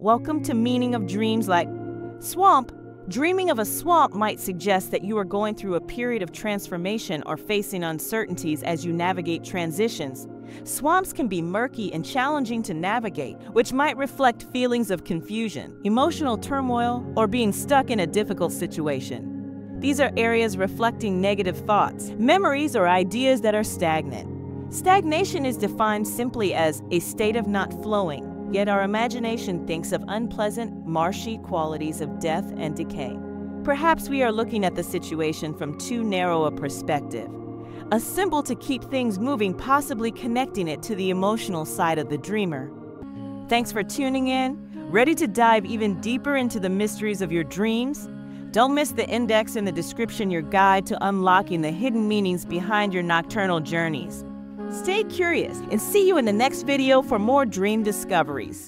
Welcome to Meaning of Dreams like Swamp. Dreaming of a swamp might suggest that you are going through a period of transformation or facing uncertainties as you navigate transitions. Swamps can be murky and challenging to navigate, which might reflect feelings of confusion, emotional turmoil, or being stuck in a difficult situation. These are areas reflecting negative thoughts, memories, or ideas that are stagnant. Stagnation is defined simply as a state of not flowing, yet our imagination thinks of unpleasant, marshy qualities of death and decay. Perhaps we are looking at the situation from too narrow a perspective. A symbol to keep things moving, possibly connecting it to the emotional side of the dreamer. Thanks for tuning in. Ready to dive even deeper into the mysteries of your dreams? Don't miss the index in the description, your guide to unlocking the hidden meanings behind your nocturnal journeys. Stay curious and see you in the next video for more dream discoveries.